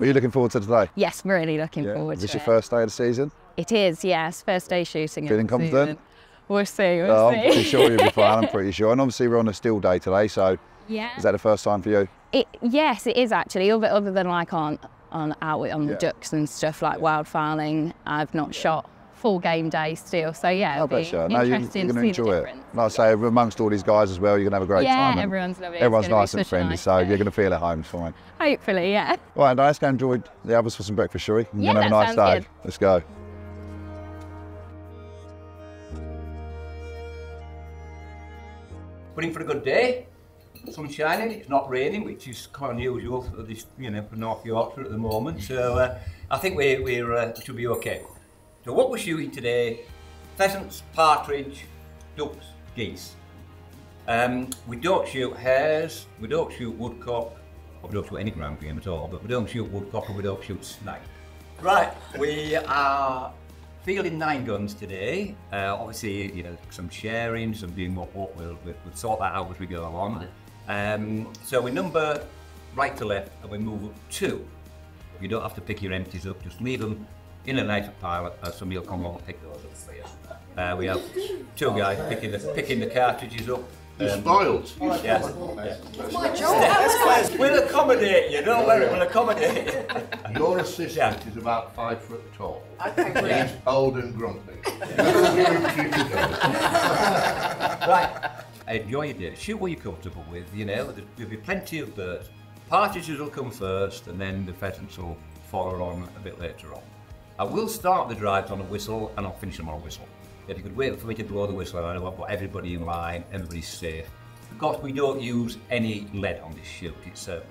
Are you looking forward to today? Yes, really looking Yeah. forward Is to this it. your first day of the season? It is, yes. First day shooting. of Feeling the confident? season. We'll see. We'll Oh, I'm see. pretty sure you'll be fine. I'm pretty sure. And obviously we're on a still day today, so yeah. is that the first time for you? It, yes, it is actually. Other, other than like on on out with- on the Yeah. ducks and stuff like wildfowling, I've not shot full game day still. So yeah, I it'll bet be you. No, you, interesting you're to going to enjoy it. difference. Like I say, amongst all these guys as well, you're going to have a great Yeah, time. and everyone's lovely. Everyone's nice and friendly, nice so day. you're going to feel at home. It's fine. Hopefully, yeah. All right, now let's go and enjoy the others for some breakfast, shall We're Yeah, then have a nice day. good. Let's go. Put in for a good day. Sun shining, it's not raining, which is quite unusual for this, you know, for North Yorkshire at the moment. So uh, I think we, we're, uh, we should be okay. So what we're shooting today, pheasants, partridge, ducks, geese. Um, we don't shoot hares, we don't shoot woodcock, we don't shoot any ground game at all, but we don't shoot woodcock and we don't shoot snipe. Right, we are fielding nine guns today. Uh, obviously, you know, some sharing, some doing what, what we'll, we'll, we'll sort that out as we go along. Um, so we number right to left and we move up two. You don't have to pick your empties up, just leave them in a nice pile and somebody will come along pick those up for you. Uh, we have two guys picking the, picking the cartridges up. You're spoiled. Yeah. We'll accommodate you, don't worry, we'll accommodate you. Your assistant Yeah. is about five foot tall. I think we're He's old and grumpy. Keep it. Right. Enjoy your day. Shoot what you're comfortable with, you know. there- There'll be plenty of birds. Partridges will come first and then the pheasants will follow on a bit later on. I will start the drives on a whistle and I'll finish them on a whistle. If you could wait for me to blow the whistle, I know I've got everybody in line, everybody's safe. Of course, we don't use any lead on this shoot. It's uh,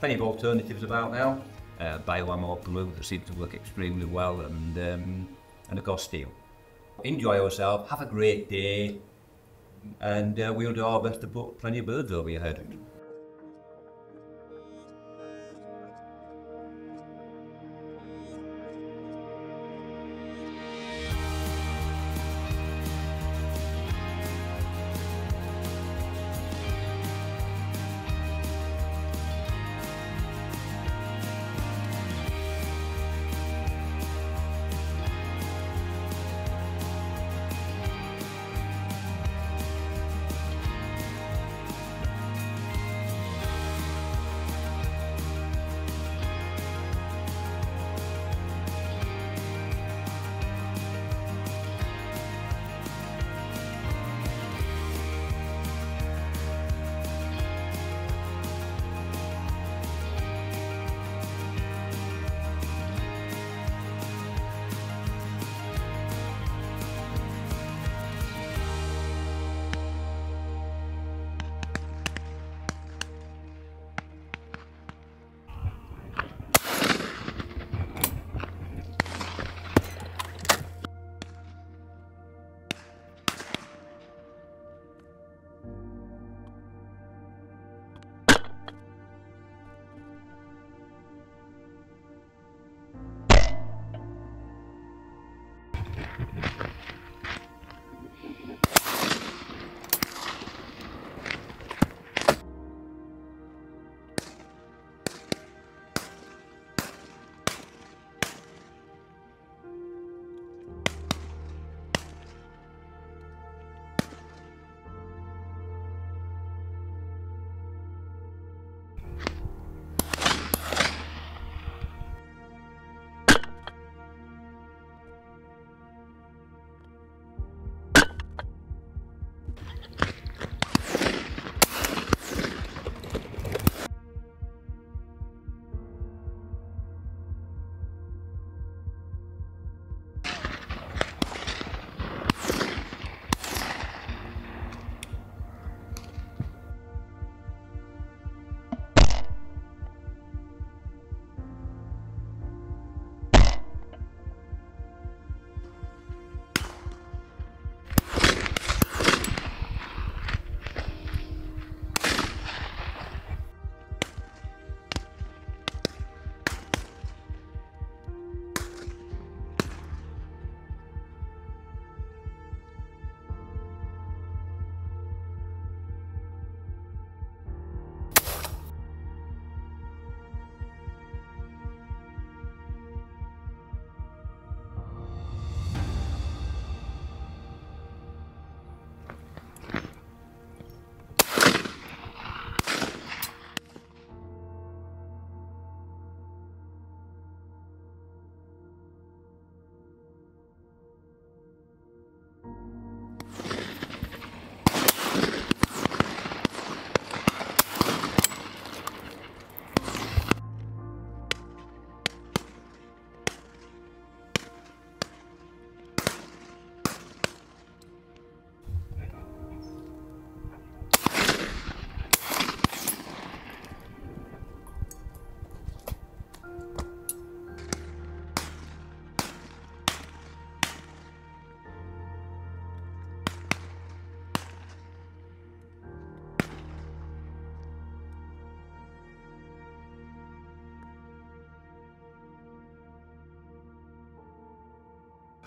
plenty of alternatives about now. Uh, bioammo blue that seems to work extremely well, and um, and of course steel. Enjoy yourself. Have a great day and uh, we'll do our best to put plenty of birds over your head.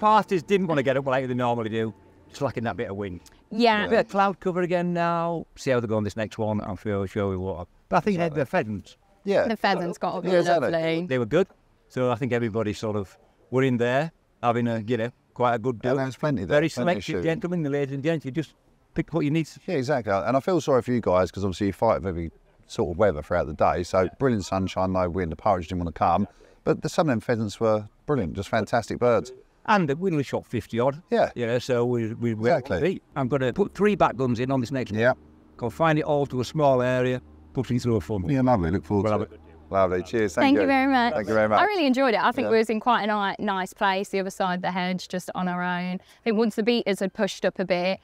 Parties didn't want to get up like they normally do, just lacking that bit of wind. Yeah. A bit of cloud cover again now. See how they go on this next one. I'm sure, sure we will. But I think they the pheasants, Yeah. The pheasants got to be Yeah, exactly. lovely. they were good. So I think everybody sort of were in there having a, you know, quite a good Yeah, do. there was plenty there, Very plenty of selective gentlemen, the ladies and gents. You just pick what you need. Yeah, exactly. And I feel sorry for you guys because obviously you fight with every sort of weather throughout the day. So brilliant sunshine, no wind. The partridge didn't want to come, but the, some of them pheasants were brilliant, just fantastic birds. And we only shot 50 odd. Yeah. You know, so we, we we Exactly. I'm going to put three back guns in on this next one. Yeah. Confine it all to a small area, pushing through a funnel. Yeah, lovely. Look forward Well, to have it. Lovely. Cheers. Thank, Thank you very much. Thank you very much. I really enjoyed it. I think Yeah. we was in quite a nice place, the other side of the hedge, just on our own. I think once the beaters had pushed up a bit,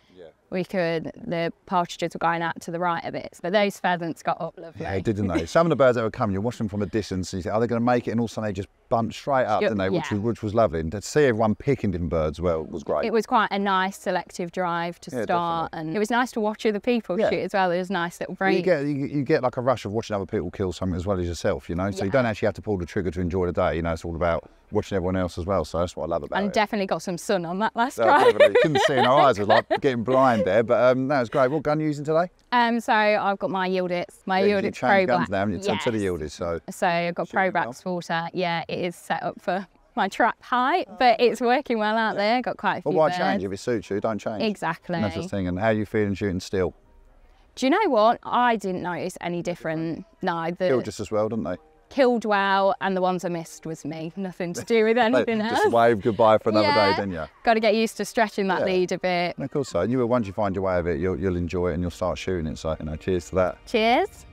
we could, the partridges were going out to the right a bit. But those pheasants got up lovely. Yeah, didn't they? Some of the birds that were coming, you watch them from a distance and you think, are they going to make it? And all of a sudden they just bunched straight up, didn't they? Which, yeah. was, which was lovely. And to see everyone picking different birds well was great. It was quite a nice selective drive to Yeah, start, and it was nice to watch other people Yeah. shoot as well. It was a nice little Well, you break. get you, you get like a rush of watching other people kill something as well as yourself, you know. So you don't actually have to pull the trigger to enjoy the day. You know, it's all about watching everyone else as well. So that's what I love about and it. And definitely got some sun on that last drive. definitely. You couldn't see in our eyes. It was like getting blind there. But um, that was great. What gun are you using today? Um, so I've got my Yildiz, my Yeah, Yildiz Pro Black. now, haven't you? To- To the Yes. Yielded. So So I've got Pro Black. Slaughter. Yeah, it is set up for my trap height, but it's working well out there. Got quite a few well, why birds. change if it suits you? Don't change. Exactly. And that's the thing. And how you feeling shooting still? Do you know what? I didn't notice any different. No, the just as well, didn't they? Killed well, and the ones I missed was me. Nothing to do with anything just else. Just wave goodbye for another yeah. day, didn't you? Got to get used to stretching that Yeah. lead a bit. And of course so. And you will, once you find your way of it, you'll, you'll enjoy it and you'll start shooting it. So, you know, cheers to that. Cheers.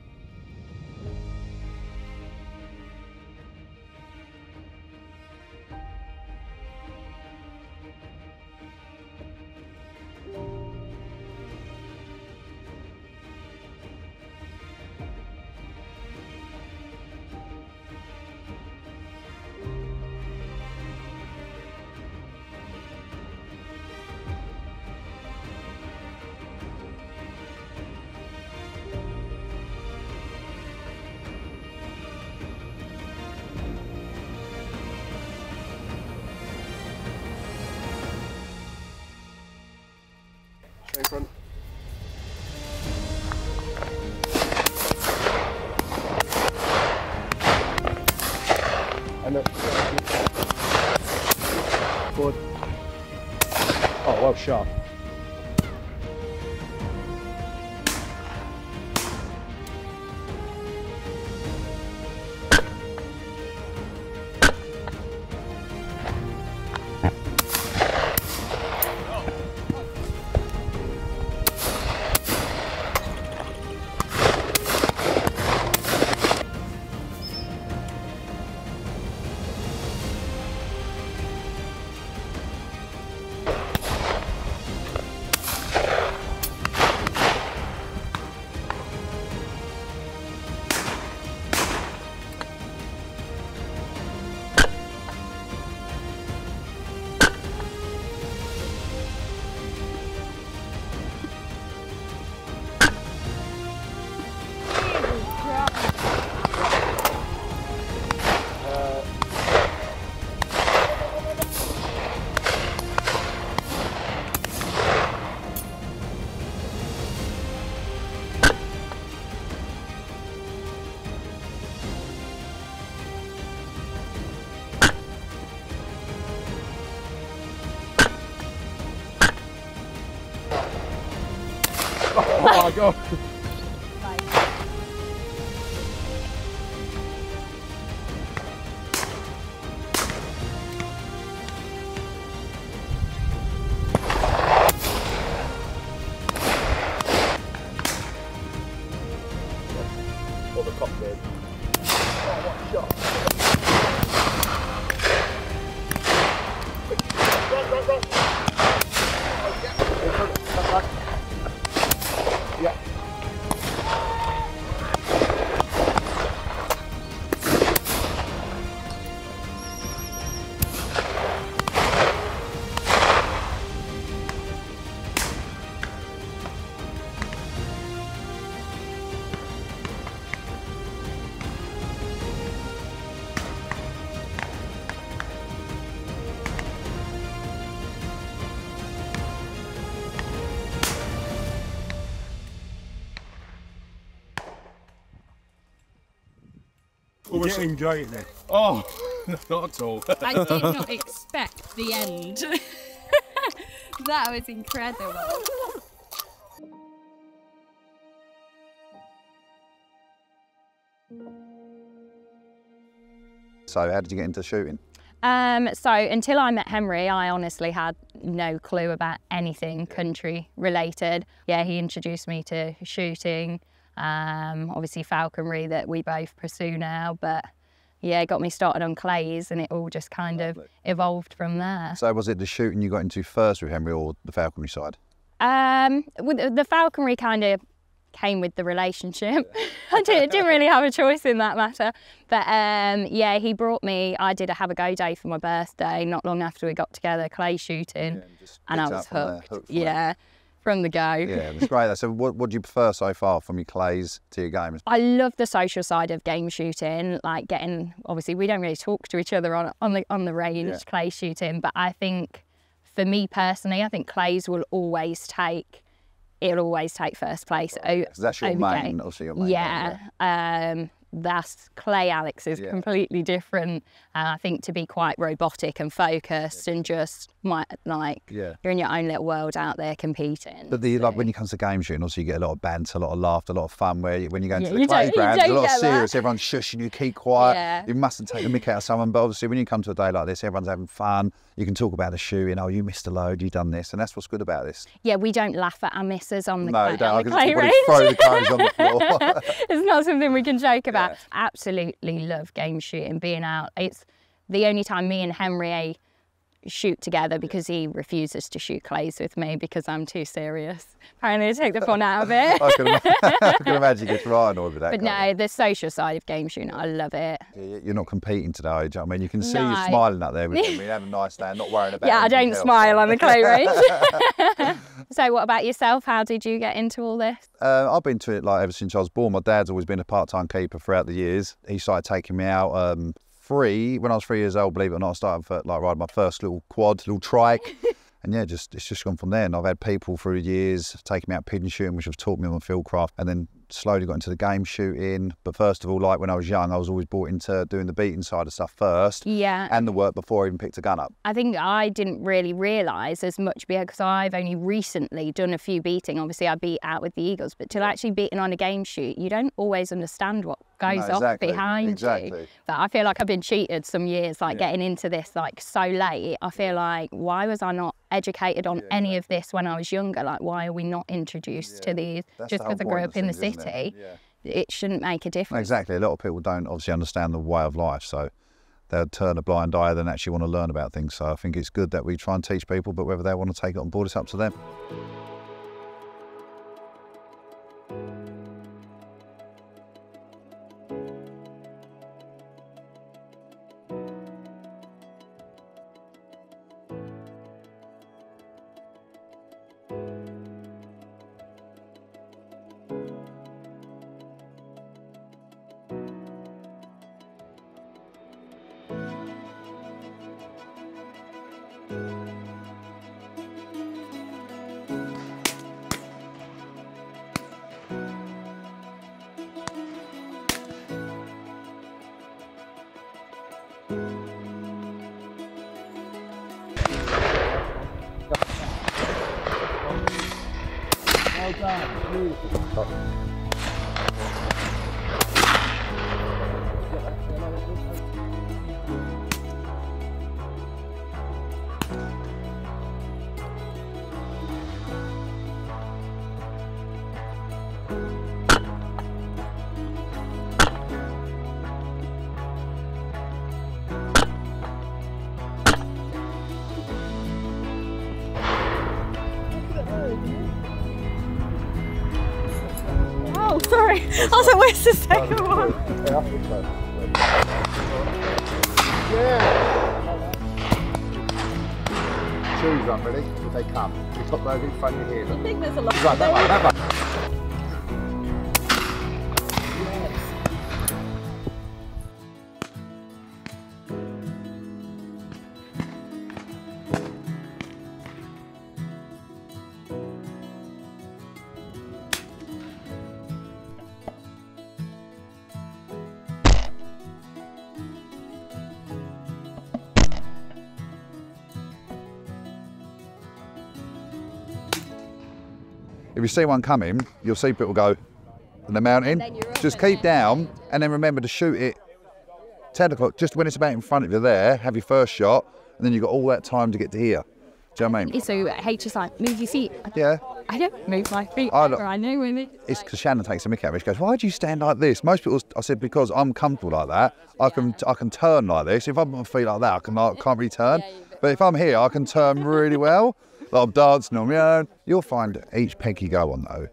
Oh, Oh my god. Well, we're Didn't enjoy it then. Oh, not at all. I did not expect the end. that was incredible. So how did you get into shooting? Um, so until I met Henry, I honestly had no clue about anything country related. Yeah, he introduced me to shooting, um, obviously falconry that we both pursue now, but yeah, got me started on clays and it all just kind of evolved from there. So was it the shooting you got into first with Henry or the falconry side? Um, with the- falconry kind of came with the relationship. I didn't, didn't really have a choice in that matter. But um, yeah, he brought me. I did a have a go day for my birthday not long after we got together, clay shooting, just and I was up from there, hooked. hooked from it. Yeah, from the go. Yeah, that's great. So what, what do you prefer so far from your clays to your games? I love the social side of game shooting, like getting. Obviously, we don't really talk to each other on on the on the range Yeah. clay shooting, but I think, for me personally, I think clays will always take. It'll always take first place. o- that's your main, game. obviously your main. Yeah. Um, that's clay Alex is Yeah. completely different. And I think to be quite robotic and focused and just might like Yeah. you're in your own little world out there competing. But the, like when you come to game shooting, also you get a lot of banter, a lot of laughter, a lot of fun. Where you- when you go into Yeah, the playground, there's a lot of get that. serious. Everyone's shushing you, keep quiet. Yeah. You mustn't take the mick out of someone. But obviously, when you come to a day like this, everyone's having fun. You can talk about the shooting. Oh, you missed a load. You done this, and that's what's good about this. yeah, we don't laugh at our misses on the no, clay, don't. on the clay range. throw the on the floor. it's not something we can joke about. Absolutely love game shooting, being out. It's the only time me and Henry shoot together because he refuses to shoot clays with me because I'm too serious. Apparently, to take the fun out of it. I can, I can imagine you trying all of that. But no, the social side of game shooting, I love it. you? You're not competing today, you? Do you know I mean, you can see you No. smiling up there with. You having a nice day, not worrying about. Yeah, I don't else. smile on the clay range. so, what about yourself? How did you get into all this? Uh, I've been to it like ever since I was born. My dad's always been a part-time keeper throughout the years. He started taking me out um, free when I was three years old. Believe it or not, I started for, like riding my first little quad, little trike, and yeah, just it's just gone from there. And I've had people through the years taking me out pigeon shooting, which have taught me on the field craft, and then slowly got into the game shooting. But first of all, like when I was young, I was always brought into doing the beating side of stuff first, Yeah. and the work before I even picked a gun up. I think I didn't really realise as much because I've only recently done a few beating. Obviously, I beat out with the Eagles, but till actually beating on a game shoot, you don't always understand what goes No, off exactly, behind you. exactly. But I feel like I've been cheated some years, like getting into this like so late. I feel like why was I not educated on any of this when I was younger? Like why are we not introduced to these That's just because I grew up in the isn't it? city? Yeah. It shouldn't make a difference. Exactly. A lot of people don't obviously understand the way of life, so they'll turn a blind eye than actually want to learn about things. So I think it's good that we try and teach people, but whether they want to take it on board, it's up to them. Oh, I was like, where's the second one? Choose one, ready? They come. You top those in front of your I think there's a lot. Right, that one, that one. You see one coming, you'll see people go in the mountain. then you're up Just keep down and then remember to shoot it 10 o'clock, just when it's about in front of you there, have your first shot, and then you've got all that time to get to here. Do you know what I mean? So uh, H is like, move your feet. Yeah. I don't move my feet. I I, don't- I know when it. It's because Shannon takes a mick out me. She goes, "Why do you stand like this?" Most people, I said, because I'm comfortable like that. I can, I can turn like this. If I'm on my feet like that, I can, I can't really turn. But if I'm here, I can turn really well. Like I'm dancing on my own. You'll find each peg you go on though,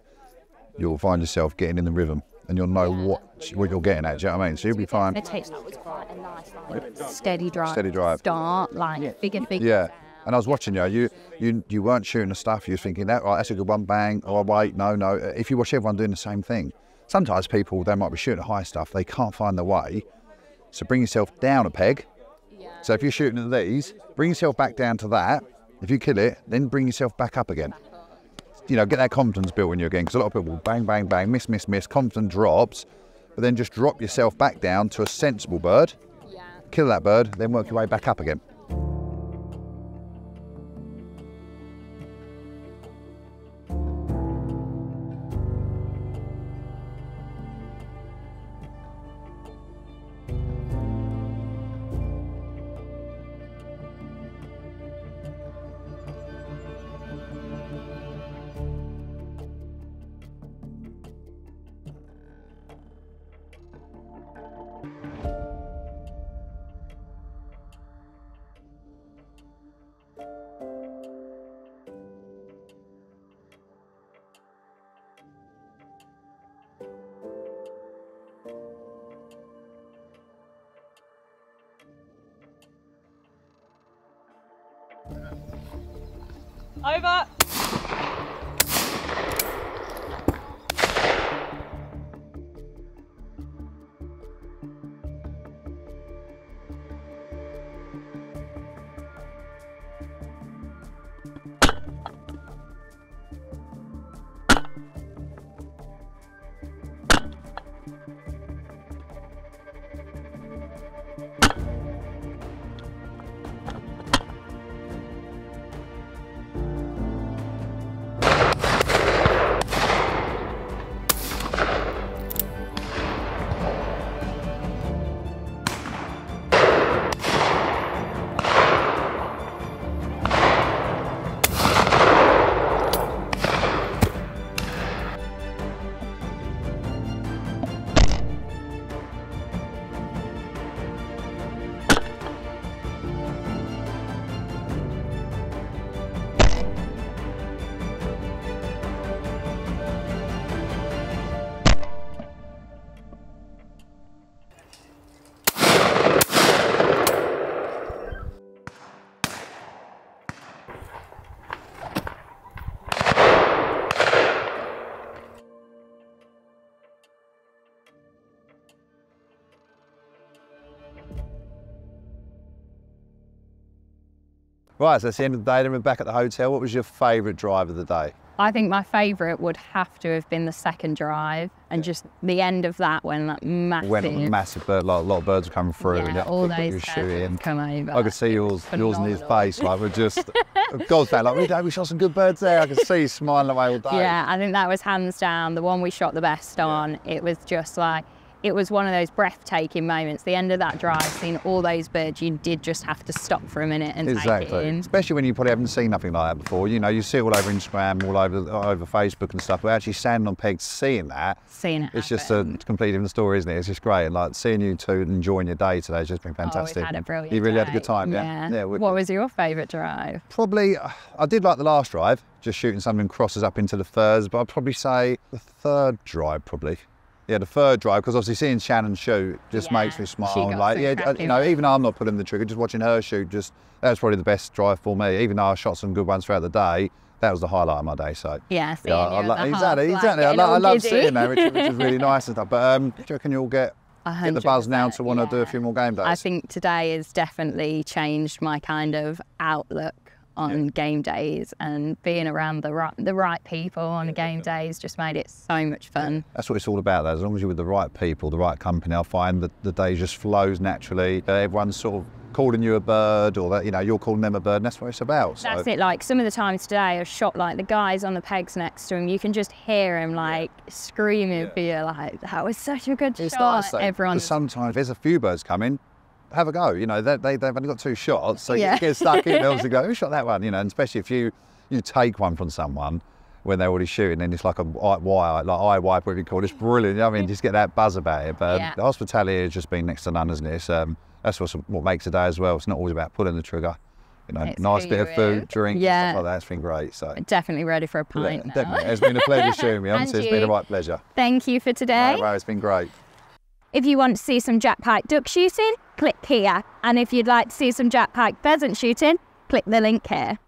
you'll find yourself getting in the rhythm, and you'll know what what you're getting at. Do you know what I mean? So you'll be fine. It takes like quite a nice, like, steady drive. Steady drive. Start like big and big. Yeah. And I was watching you. You you you weren't shooting the stuff. You were thinking that right, that's a good one. Bang. Oh wait, no, no. If you watch everyone doing the same thing, sometimes people they might be shooting at high stuff. They can't find the way. So bring yourself down a peg. So if you're shooting at these, bring yourself back down to that. If you kill it, then bring yourself back up again. You know, get that confidence built in you again. Because a lot of people bang, bang, bang, miss, miss, miss. Confidence drops, but then just drop yourself back down to a sensible bird. Kill that bird, then work your way back up again. Over. Right, so it's the end of the day, then we're back at the hotel. What was your favourite drive of the day? I think my favourite would have to have been the second drive and just the end of that when that massive. When massive bird, like, a lot of birds were coming through. yeah, and all those birds come over. I could see yours, yours in his face. Like we're just, God's fan. Like we, we shot some good birds there. I could see you smiling away all day. Yeah, I think that was hands down the one we shot the best on. It was just like, it was one of those breathtaking moments. The end of that drive, seeing all those birds, you did just have to stop for a minute and take it Exactly. in. Especially when you probably haven't seen nothing like that before. You know, you see it all over Instagram, all over all over Facebook and stuff. But actually standing on pegs, seeing that, Seeing it it's just a happen. completely different story, isn't it? It's just great. And like seeing you two enjoying your day today has just been fantastic. Oh, fantastic. had a brilliant You really had a good time, yeah. Yeah. we- what was your favourite drive? Probably, uh, I did like the last drive, just shooting something crosses up into the thirds, but I'd probably say the third drive, probably. Yeah, the third drive, because obviously seeing Shannon shoot just Yeah, makes me smile. and like, yeah, uh, you know, even though I'm not pulling the trigger, just watching her shoot, just that was probably the best drive for me. Even though I shot some good ones throughout the day, that was the highlight of my day. So Yeah, seeing yeah, you I, at lo- exactly, like, exactly. I, lo- I love seeing that, which, which is really nice and stuff. But um, do you reckon you'll get get the buzz now to 100%, want to do a few more game days? I think today has definitely changed my kind of outlook on game days and being around the right, the right people on the game days just made it so much fun. That's what it's all about. Though. As long as you're with the right people, the right company, I find that the day just flows naturally. Uh, everyone's sort of calling you a bird or that you know you're calling them a bird. And that's what it's about. So. That's it. Like some of the times today, I've shot like the guys on the pegs next to him. You can just hear him like screaming for you, like that was such a good It's shot. nice though, 'cause Everyone's sometimes there's a few birds coming, have a go. You know, they, they, they've only got two shots, so Yeah. you get stuck in. They obviously go, who shot that one? You know, and especially if you you take one from someone when they're already shooting, then it's like a eye- wire, like eye wipe, whatever you call it. It's brilliant. You know I mean, just get that buzz about it. But um, Yeah. the hospitality has just been next to none, isn't it? It's, um, that's what's, what makes the day as well. It's not always about pulling the trigger. You know, It's nice bit of food, drink, Yeah. stuff like that. It's been great. So. definitely ready for a Yeah, pint. now. definitely. It's been a pleasure shooting me. And Honestly, it's been a right pleasure. Thank you for today. No, no, it's been great. If you want to see some Jack Pyke duck shooting, click here. And if you'd like to see some Jack Pyke pheasant shooting, click the link here.